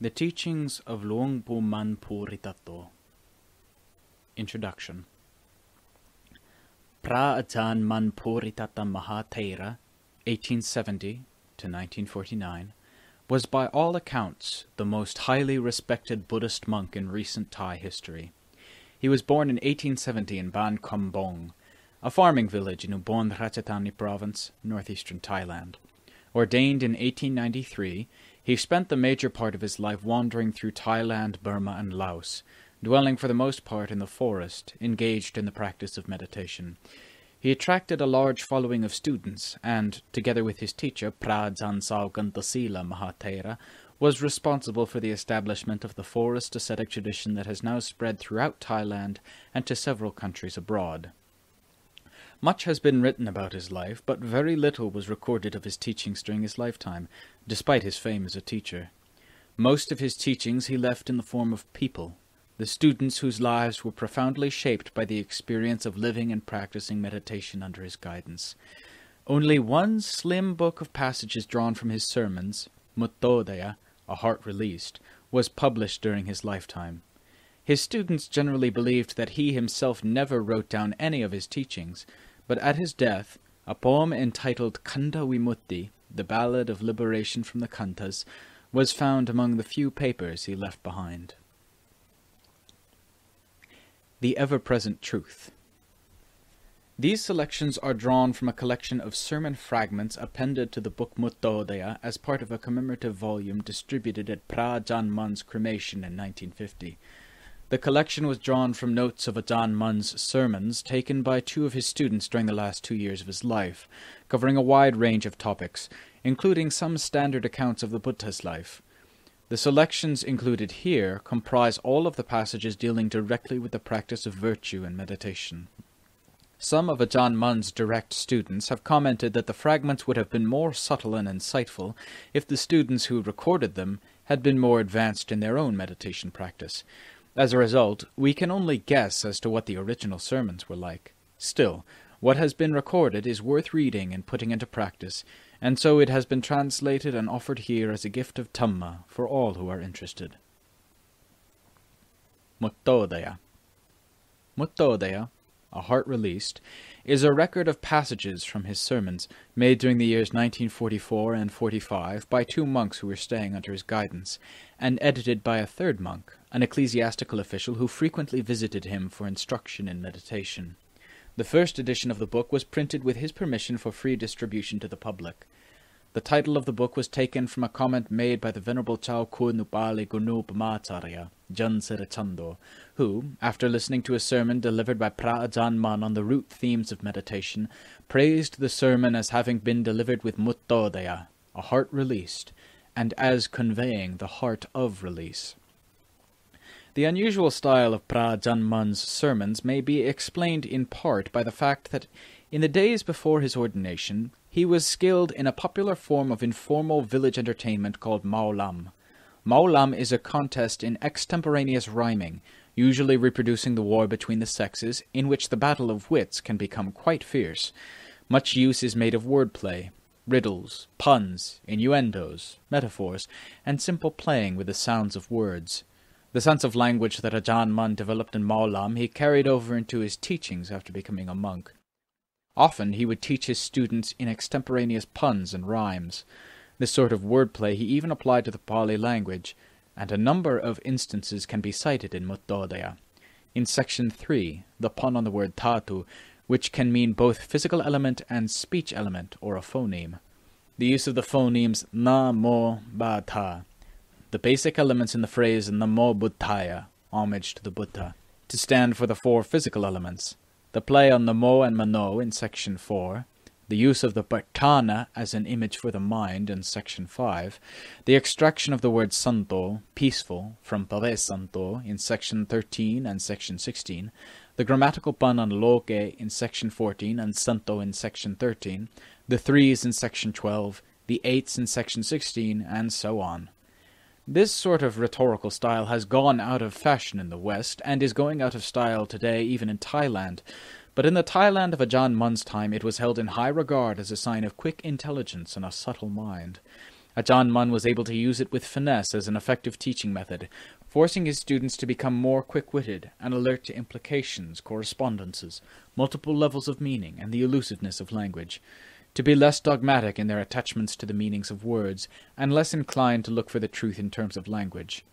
The Teachings of Luang Pu Mun Bhuridatta Introduction Pra Ajahn Mun Bhuridatta Mahathera, 1870 to 1949, was by all accounts the most highly respected Buddhist monk in recent Thai history. He was born in 1870 in Ban Khambong, a farming village in Ubon Ratchathani province, northeastern Thailand. Ordained in 1893, he spent the major part of his life wandering through Thailand, Burma, and Laos, dwelling for the most part in the forest, engaged in the practice of meditation. He attracted a large following of students, and, together with his teacher, Prajahn Sao Kantasilo Mahathera, was responsible for the establishment of the forest ascetic tradition that has now spread throughout Thailand and to several countries abroad. Much has been written about his life, but very little was recorded of his teachings during his lifetime, despite his fame as a teacher. Most of his teachings he left in the form of people, the students whose lives were profoundly shaped by the experience of living and practicing meditation under his guidance. Only one slim book of passages drawn from his sermons, Muttodaya, A Heart Released, was published during his lifetime. His students generally believed that he himself never wrote down any of his teachings, but at his death, a poem entitled Khandha Vimutti, the Ballad of Liberation from the Khandhas, was found among the few papers he left behind. The Ever-Present Truth These selections are drawn from a collection of sermon fragments appended to the book Muttodaya as part of a commemorative volume distributed at Pra Man's cremation in 1950. The collection was drawn from notes of Ajahn Mun's sermons taken by two of his students during the last two years of his life, covering a wide range of topics, including some standard accounts of the Buddha's life. The selections included here comprise all of the passages dealing directly with the practice of virtue and meditation. Some of Ajahn Mun's direct students have commented that the fragments would have been more subtle and insightful if the students who recorded them had been more advanced in their own meditation practice. As a result, we can only guess as to what the original sermons were like. Still, what has been recorded is worth reading and putting into practice, and so it has been translated and offered here as a gift of Dhamma for all who are interested. Muttodaya Muttodaya, a heart released, is a record of passages from his sermons made during the years 1944 and 45 by two monks who were staying under his guidance, and edited by a third monk, an ecclesiastical official who frequently visited him for instruction in meditation. The first edition of the book was printed with his permission for free distribution to the public. The title of the book was taken from a comment made by the Venerable Chao Kun Upali Gunupamacariya, Jan who, after listening to a sermon delivered by Pra Ajahn Man on the root themes of meditation, praised the sermon as having been delivered with muttodaya, a heart released, and as conveying the heart of release. The unusual style of Pra Ajahn Mun's sermons may be explained in part by the fact that in the days before his ordination, he was skilled in a popular form of informal village entertainment called Maulam. Maulam is a contest in extemporaneous rhyming, usually reproducing the war between the sexes, in which the battle of wits can become quite fierce. Much use is made of wordplay, riddles, puns, innuendos, metaphors, and simple playing with the sounds of words. The sense of language that Ajahn Mun developed in Maulam he carried over into his teachings after becoming a monk. Often he would teach his students in extemporaneous puns and rhymes. This sort of wordplay he even applied to the Pali language, and a number of instances can be cited in Muttodaya. In section 3, the pun on the word dhatu, which can mean both physical element and speech element, or a phoneme. The use of the phonemes na, mo, ba, tha. The basic elements in the phrase Namo Buddhaya, homage to the Buddha, to stand for the four physical elements, the play on the mo and mano in section 4, the use of the bhartana as an image for the mind in section 5, the extraction of the word santo, peaceful, from pave santo in section 13 and section 16, the grammatical pun on loke in section 14 and santo in section 13, the threes in section 12, the eights in section 16, and so on. This sort of rhetorical style has gone out of fashion in the West, and is going out of style today even in Thailand. But in the Thailand of Ajahn Mun's time it was held in high regard as a sign of quick intelligence and a subtle mind. Ajahn Mun was able to use it with finesse as an effective teaching method, forcing his students to become more quick-witted and alert to implications, correspondences, multiple levels of meaning, and the elusiveness of language, to be less dogmatic in their attachments to the meanings of words, and less inclined to look for the truth in terms of language.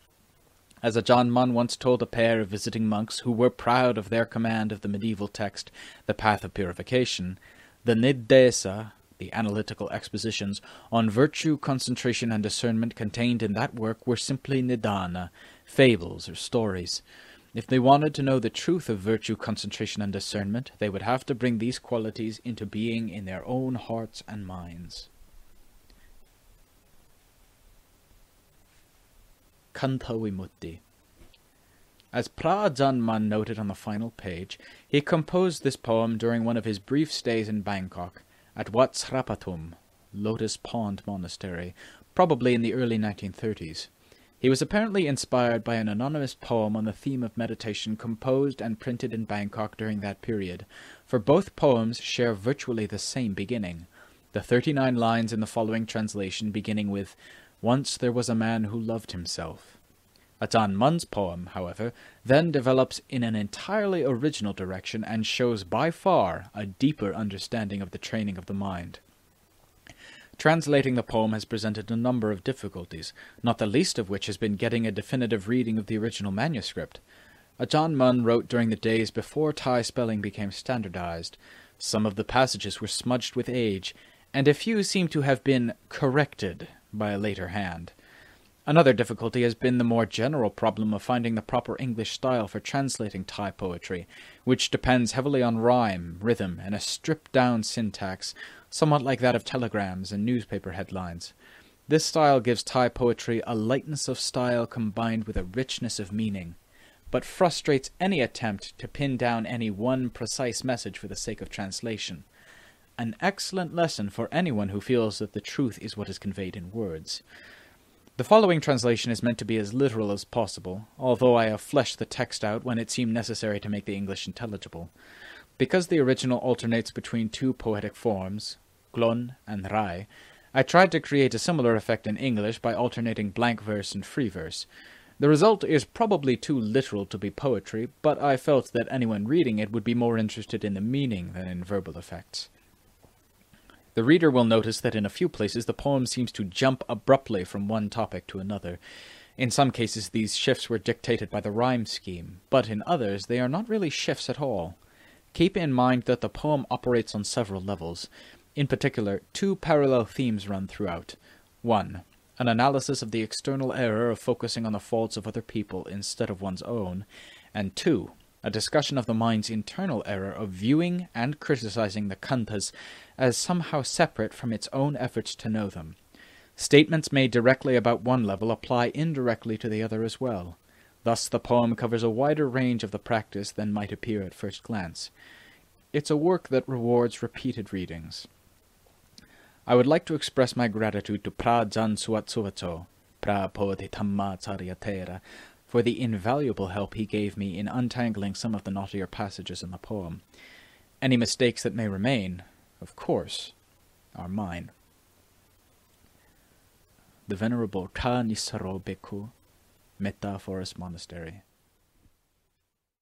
As Ajahn Mun once told a pair of visiting monks who were proud of their command of the medieval text, The Path of Purification, the Niddesa, the analytical expositions on virtue, concentration, and discernment contained in that work were simply nidana, fables or stories. If they wanted to know the truth of virtue, concentration, and discernment, they would have to bring these qualities into being in their own hearts and minds. Khandha Vimutti As Pra Ajahn noted on the final page, he composed this poem during one of his brief stays in Bangkok, at Wat Srapathum, Lotus Pond Monastery, probably in the early 1930s. He was apparently inspired by an anonymous poem on the theme of meditation composed and printed in Bangkok during that period, for both poems share virtually the same beginning. The 39 lines in the following translation beginning with, Once there was a man who loved himself. Ajahn Mun's poem, however, then develops in an entirely original direction and shows by far a deeper understanding of the training of the mind. Translating the poem has presented a number of difficulties, not the least of which has been getting a definitive reading of the original manuscript. Ajahn Mun wrote during the days before Thai spelling became standardized. Some of the passages were smudged with age, and a few seem to have been corrected by a later hand. Another difficulty has been the more general problem of finding the proper English style for translating Thai poetry, which depends heavily on rhyme, rhythm, and a stripped down syntax, somewhat like that of telegrams and newspaper headlines. This style gives Thai poetry a lightness of style combined with a richness of meaning, but frustrates any attempt to pin down any one precise message for the sake of translation. An excellent lesson for anyone who feels that the truth is what is conveyed in words. The following translation is meant to be as literal as possible, although I have fleshed the text out when it seemed necessary to make the English intelligible. Because the original alternates between two poetic forms, glon and rai, I tried to create a similar effect in English by alternating blank verse and free verse. The result is probably too literal to be poetry, but I felt that anyone reading it would be more interested in the meaning than in verbal effects. The reader will notice that in a few places the poem seems to jump abruptly from one topic to another. In some cases these shifts were dictated by the rhyme scheme, but in others they are not really shifts at all. Keep in mind that the poem operates on several levels. In particular, two parallel themes run throughout. 1. An analysis of the external error of focusing on the faults of other people instead of one's own, and 2 a discussion of the mind's internal error of viewing and criticizing the khandhas as somehow separate from its own efforts to know them. Statements made directly about one level apply indirectly to the other as well. Thus the poem covers a wider range of the practice than might appear at first glance. It's a work that rewards repeated readings. I would like to express my gratitude to Pra Jan Suwat Suvaco, Pra Bodhidhamma Tera, for the invaluable help he gave me in untangling some of the knottier passages in the poem. Any mistakes that may remain, of course, are mine. The Venerable Thanissaro Bhikkhu, Metta Forest Monastery.